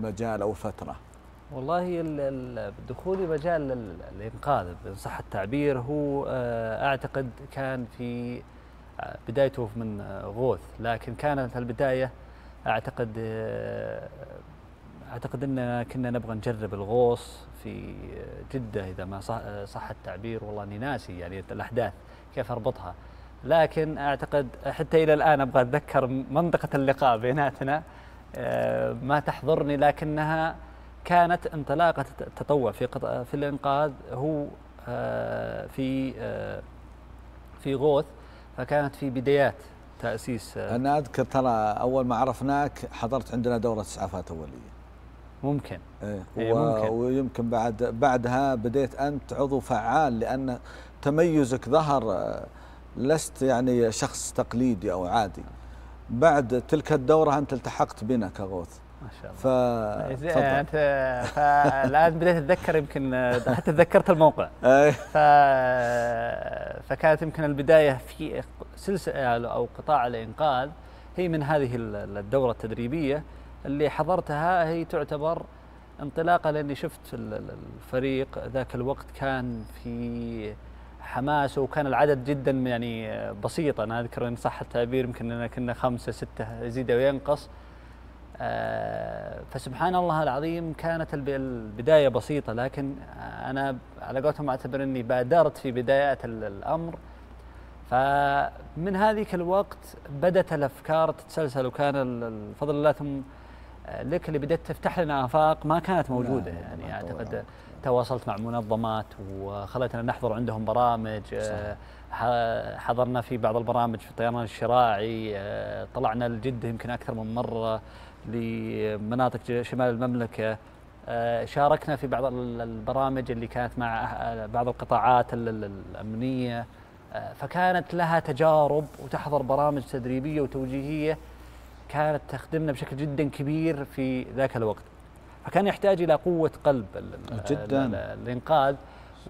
المجال أو فترة؟ والله دخولي مجال الإنقاذ إن صح التعبير هو آه، أعتقد كان في آه، بدايته من غوث لكن كانت البداية أعتقد أعتقد ان كنا نبغى نجرب الغوص في جدة إذا ما صح, صح التعبير والله إني ناسي يعني الأحداث كيف أربطها لكن أعتقد حتى إلى الآن أبغى أتذكر منطقة اللقاء بيناتنا آه، ما تحضرني لكنها كانت انطلاقة التطوع في في الانقاذ. هو آه، في آه، في غوث فكانت في بدايات تأسيس أنا أذكر ترى أول ما عرفناك حضرت عندنا دورة إسعافات أولية. ممكن. إيه, إيه ممكن. ويمكن بعد بعدها بديت أنت عضو فعال لأن تميزك ظهر لست يعني شخص تقليدي أو عادي. بعد تلك الدورة أنت التحقت بنا كغوث. ما شاء الله. ف انت فالان بديت أتذكر يمكن حتى تذكرت الموقع. ف... فكانت يمكن البداية في سلسلة أو قطاع الإنقاذ هي من هذه الدورة التدريبية اللي حضرتها هي تعتبر انطلاقة لأني شفت الفريق ذاك الوقت كان في حماس وكان العدد جدا يعني بسيط. أنا أذكر إن صح التعبير يمكن كنا خمسة ستة يزيد وينقص آه، فسبحان الله العظيم كانت البداية بسيطة. لكن أنا على قولتهم أعتبر إني بادرت في بدايات الأمر. فمن هذيك الوقت بدأت الأفكار تتسلسل وكان الفضل الله ثم لك اللي بدأت تفتح لنا آفاق ما كانت موجودة. يعني أعتقد تواصلت مع منظمات وخلتنا نحضر عندهم برامج. صحيح. حضرنا في بعض البرامج في الطيران الشراعي. طلعنا لجده يمكن أكثر من مرة لمناطق شمال المملكة. شاركنا في بعض البرامج اللي كانت مع بعض القطاعات الأمنية. فكانت لها تجارب وتحضر برامج تدريبية وتوجيهية كانت تخدمنا بشكل جدا كبير في ذاك الوقت. فكان يحتاج إلى قوة قلب جدا. الإنقاذ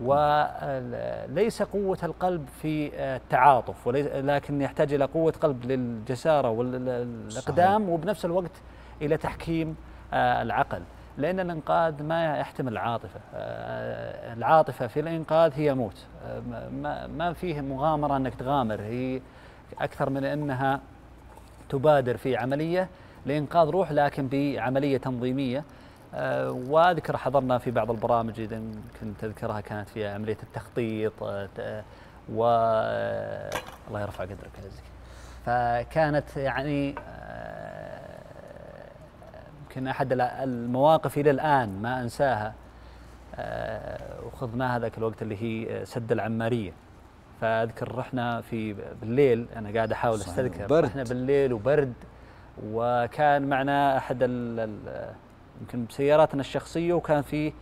وليس قوة القلب في التعاطف لكن يحتاج إلى قوة قلب للجسارة والإقدام وبنفس الوقت إلى تحكيم آه، العقل لأن الإنقاذ ما يحتمل العاطفة آه، العاطفة في الإنقاذ هي موت. آه، ما فيه مغامرة أنك تغامر هي أكثر من أنها تبادر في عملية لإنقاذ روح لكن بعملية تنظيمية. واذكر حضرنا في بعض البرامج إذا كنت تذكرها كانت في عملية التخطيط أه و الله يرفع قدرك يعزك فكانت يعني آه، يمكن أحد المواقف إلى الآن ما أنساها. آه، وخضناها ذاك الوقت اللي هي سد العمارية. فأذكر رحنا في بالليل أنا قاعد أحاول أستذكر. رحنا بالليل وبرد. وكان معنا أحد يمكن بسياراتنا الشخصية وكان في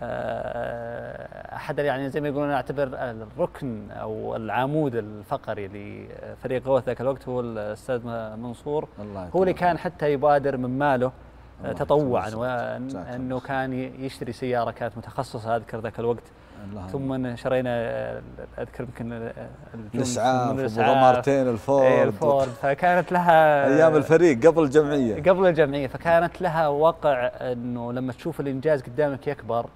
آه، أحد يعني زي ما يقولون نعتبر الركن أو العمود الفقري لفريق غوث ذاك الوقت هو الأستاذ منصور. الله هو اللي كان حتى يبادر من ماله تطوعا وانه كان يشتري سيارة كانت متخصصة أذكر ذاك الوقت. ثم شرينا أذكر يمكن الإسعاف وغمارتين الفورد. اي الفورد. فكانت لها أيام الفريق قبل الجمعية. قبل الجمعية. فكانت لها وقع إنه لما تشوف الإنجاز قدامك يكبر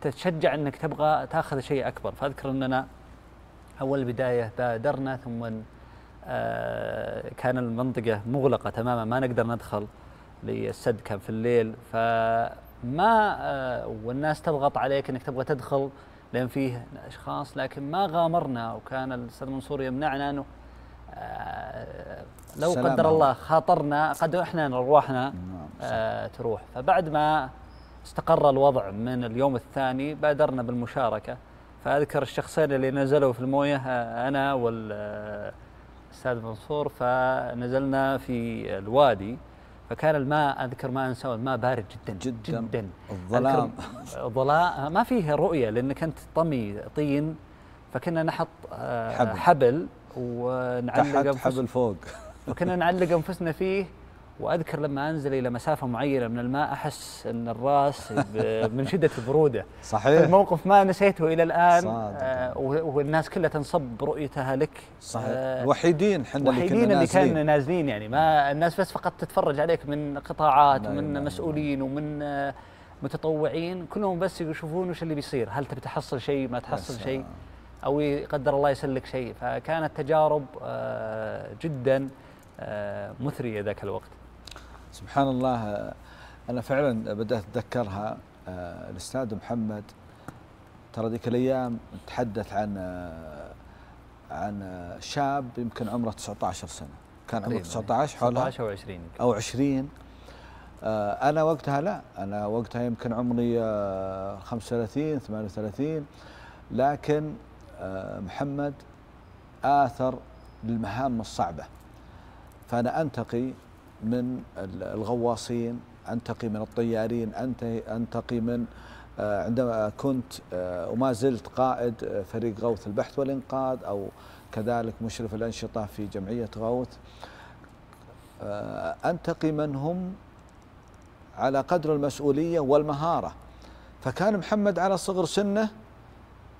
تتشجع إنك تبغى تاخذ شيء أكبر. فأذكر إننا أول بداية بادرنا ثم آه كان المنطقة مغلقة تماما ما نقدر ندخل للسد كان في الليل. ف ما آه، والناس تضغط عليك إنك تبغى تدخل لأن فيه أشخاص لكن ما غامرنا وكان الأستاذ منصور يمنعنا إنه آه، لو قدر الله. خاطرنا قد إحنا أرواحنا نعم، آه، تروح. فبعد ما استقر الوضع من اليوم الثاني بادرنا بالمشاركة. فأذكر الشخصين اللي نزلوا في الموية أنا والاستاذ منصور. فنزلنا في الوادي. فكان الماء أذكر ما انسى الماء بارد جدا جدا, جداً. الظلام. ظلاء ما فيه رؤية لأنك أنت طمي طين فكنا نحط آه، حبل, حبل ونعلق تحت حبل فوق. وكنا نعلق أنفسنا فيه وأذكر لما أنزل إلى مسافة معينة من الماء أحس إن الرأس من شدة البرودة. صحيح. الموقف ما نسيته إلى الآن آه والناس كلها تنصب برؤيتها لك. صحيح. آه وحيدين إحنا وحيدين اللي كنا نازلين يعني. ما الناس بس فقط تتفرج عليك من قطاعات ومن مسؤولين ومن آه متطوعين. كلهم بس يشوفون وش اللي بيصير. هل تبي تحصل شيء ما تحصل شيء أو يقدر الله يسلك شيء. فكانت تجارب آه جدا آه مثرية ذاك الوقت. سبحان الله أنا فعلا بدأت أتذكرها آه، الأستاذ محمد. ترى ذيك الأيام نتحدث عن آه، عن شاب يمكن عمره 19 سنة. كان عمره 19 حولها. 19 أو 20 أو 20 آه، أنا وقتها لا. أنا وقتها يمكن عمري 35 38 لكن محمد آثر للمهام الصعبة. فأنا أنتقي من الغواصين انتقي من الطيارين انتقي من آه، عندما كنت آه، وما زلت قائد آه، فريق غوث البحث والإنقاذ أو كذلك مشرف الأنشطة في جمعية غوث. انتقي من هم على قدر المسؤولية والمهارة. فكان محمد على صغر سنه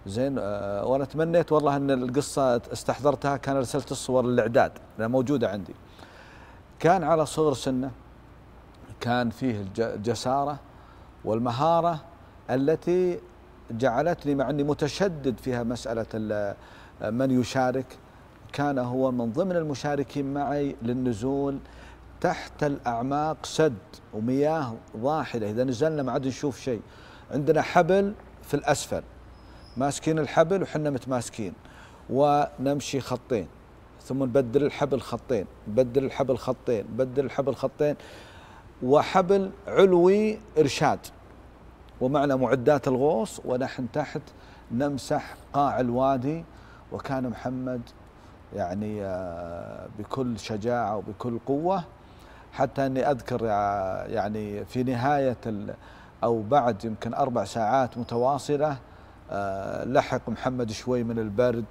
زين وأنا تمنيت والله أن القصة استحضرتها كان أرسلت الصور للإعداد لأنها موجودة عندي. كان على صغر سنه كان فيه الجسارة والمهارة التي جعلتني مع أني متشدد فيها مسألة من يشارك كان هو من ضمن المشاركين معي للنزول تحت الأعماق سد ومياه ضاحلة إذا نزلنا ما عاد نشوف شيء. عندنا حبل في الأسفل. ماسكين الحبل وحنا متماسكين. ونمشي خطين. ثم نبدل الحبل خطين نبدل الحبل خطين نبدل الحبل خطين وحبل علوي إرشاد. ومعنا معدات الغوص ونحن تحت نمسح قاع الوادي. وكان محمد يعني آه، بكل شجاعة وبكل قوة. حتى أني أذكر يعني في نهاية أو بعد يمكن أربع ساعات متواصلة آه، لحق محمد شوي من البرد.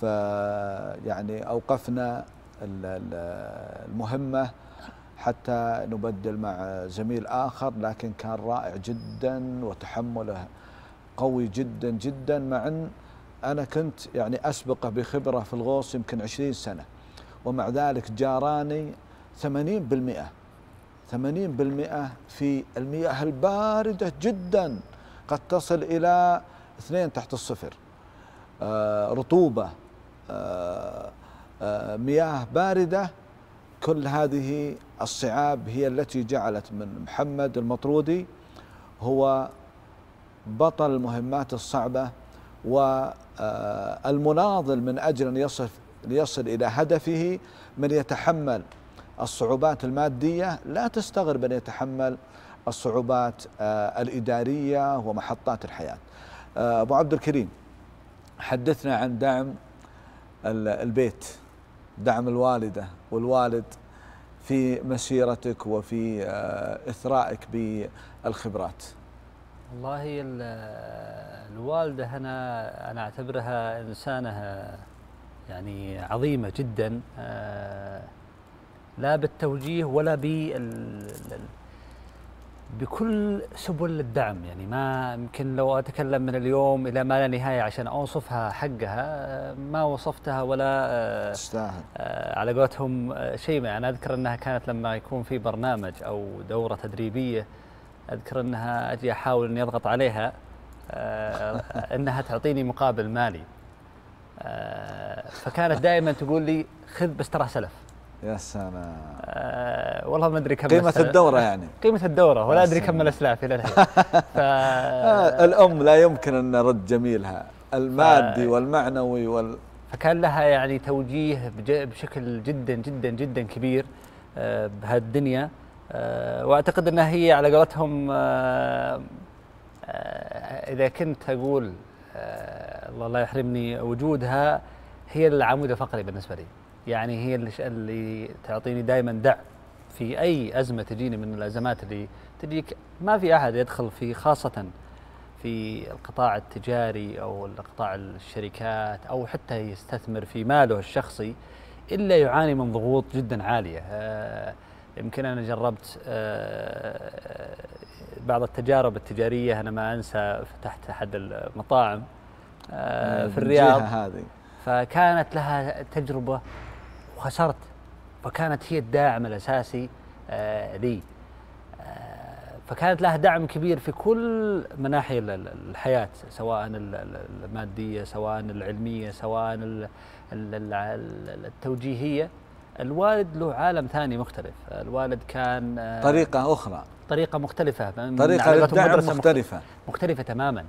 فيعني أوقفنا المهمة حتى نبدل مع زميل آخر لكن كان رائع جدا وتحمله قوي جدا جدا مع أن أنا كنت يعني أسبقه بخبرة في الغوص يمكن عشرين سنة. ومع ذلك جاراني ثمانين بالمئة. ثمانين بالمئة في المياه الباردة جدا. قد تصل إلى اثنين تحت الصفر. آه رطوبة. مياه باردة. كل هذه الصعاب هي التي جعلت من محمد المطرودي هو بطل المهمات الصعبة والمناضل من أجل أن يصل, ليصل إلى هدفه من يتحمل الصعوبات المادية. لا تستغرب أن يتحمل الصعوبات آه، الإدارية ومحطات الحياة. آه، أبو عبد الكريم حدثنا عن دعم البيت دعم الوالدة والوالد في مسيرتك وفي آه، إثرائك بالخبرات. والله الوالدة هنا أنا أعتبرها إنسانة يعني عظيمة جدا آه، لا بالتوجيه ولا بال بكل سبل الدعم يعني ما يمكن لو أتكلم من اليوم إلى ما لا نهاية عشان أوصفها حقها ما وصفتها ولا آه، تستاهل. آه، على قولتهم آه، شيء يعني أذكر أنها كانت لما يكون في برنامج أو دورة تدريبية أذكر أنها أجي أحاول اني اضغط عليها أنها تعطيني مقابل مالي. فكانت دائما تقول لي خذ بس ترى سلف. يا سلام. آه والله ما أدري كم قيمة الدورة يعني. قيمة الدورة ولا أدري كم الأسلاف إلى الحين. ف... آه الأم لا يمكن أن نرد جميلها. المادي ف... والمعنوي وال فكان لها يعني توجيه بشكل جدا جدا جدا كبير آه بهالدنيا. آه وأعتقد إنها هي على قولتهم آه آه إذا كنت أقول آه الله لا يحرمني وجودها هي العمود الفقري بالنسبة لي. يعني هي اللي تعطيني دائما دعم في أي أزمة تجيني من الأزمات اللي تجيك. ما في أحد يدخل في خاصة في القطاع التجاري أو القطاع الشركات أو حتى يستثمر في ماله الشخصي إلا يعاني من ضغوط جدا عالية. آه، يمكن أنا جربت آه، بعض التجارب التجارية أنا ما أنسى فتحت أحد المطاعم آه، في الرياض. هذه. فكانت لها تجربة وخسرت. فكانت هي الداعم الأساسي آه، لي. فكانت لها دعم كبير في كل مناحي الحياة سواء المادية سواء العلمية سواء التوجيهية. الوالد له عالم ثاني مختلف. الوالد كان آه، طريقة أخرى. طريقة مختلفة. طريقة للدعم مختلفة. مختلفة تماما.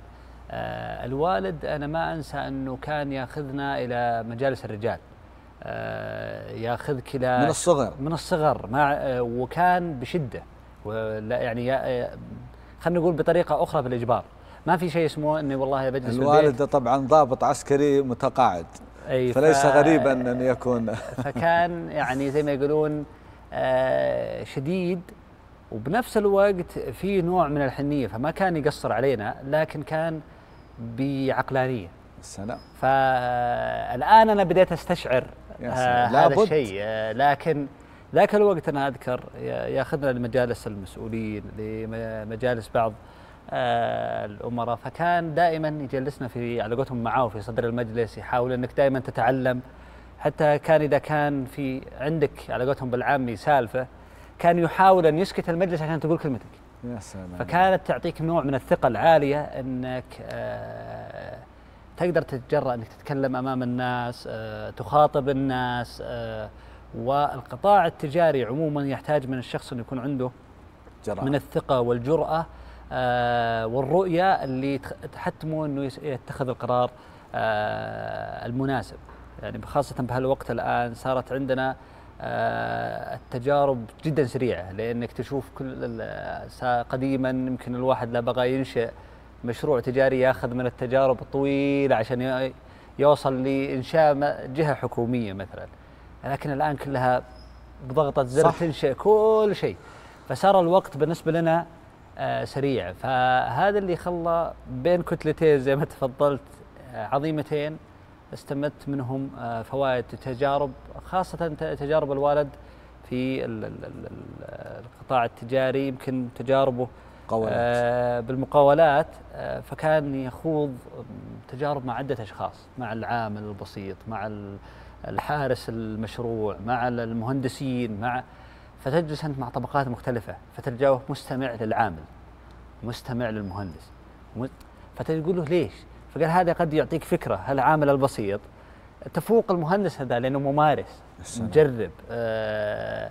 آه، الوالد أنا ما أنسى أنه كان ياخذنا إلى مجالس الرجال. آه، ياخذك إلى من الصغر. من الصغر مع وكان بشدة. ولا يعني خلينا نقول بطريقة أخرى بالإجبار ما في شيء اسمه إني والله بجلس الوالد طبعا ضابط عسكري متقاعد. أي فليس ف... غريبا أن يكون. فكان يعني زي ما يقولون آه، شديد. وبنفس الوقت في نوع من الحنية فما كان يقصر علينا لكن كان بعقلانية. السلام فالآن أنا بديت أستشعر آه هذا الشيء آه لكن ذاك الوقت أنا أذكر ياخذنا لمجالس المسؤولين لمجالس بعض آه، الأمراء. فكان دائما يجلسنا في على قولتهم معاه في صدر المجلس يحاول أنك دائما تتعلم. حتى كان إذا كان في عندك على قولتهم بالعامي سالفة كان يحاول أن يسكت المجلس عشان تقول كلمتك. يا سلام. فكانت تعطيك نوع من الثقة العالية أنك آه تقدر تتجرأ إنك تتكلم أمام الناس آه تخاطب الناس آه والقطاع التجاري عموما يحتاج من الشخص انه يكون عنده جرأة. من الثقة والجرأة آه، والرؤية اللي تحتمه أنه يتخذ القرار المناسب يعني خاصة بهالوقت الآن صارت عندنا التجارب جدا سريعة لأنك تشوف كل قديما يمكن الواحد لا بغى ينشئ مشروع تجاري ياخذ من التجارب الطويلة عشان يوصل لإنشاء جهة حكومية مثلا. لكن الآن كلها بضغطة زر تنشئ كل شيء. فصار الوقت بالنسبة لنا آه، سريع. فهذا اللي خلى بين كتلتين زي ما تفضلت آه، عظيمتين استمدت منهم آه، فوائد تجارب خاصة تجارب الوالد في القطاع التجاري. يمكن تجاربه قولات. بالمقاولات فكان يخوض تجارب مع عدة أشخاص مع العامل البسيط مع الحارس المشروع مع المهندسين مع فتجلس أنت مع طبقات مختلفة فتلقاه مستمع للعامل مستمع للمهندس فتقول له ليش؟ فقال هذا قد يعطيك فكرة العامل البسيط تفوق المهندس هذا لأنه ممارس مجرب آه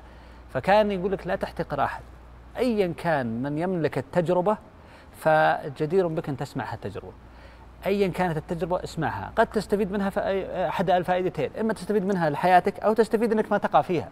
فكان يقول لك لا تحتقر أحد أيا كان من يملك التجربة فجدير بك أن تسمع هالتجربة ايا كانت التجربة اسمعها. قد تستفيد منها أحد الفائدتين إما تستفيد منها لحياتك أو تستفيد أنك ما تقع فيها.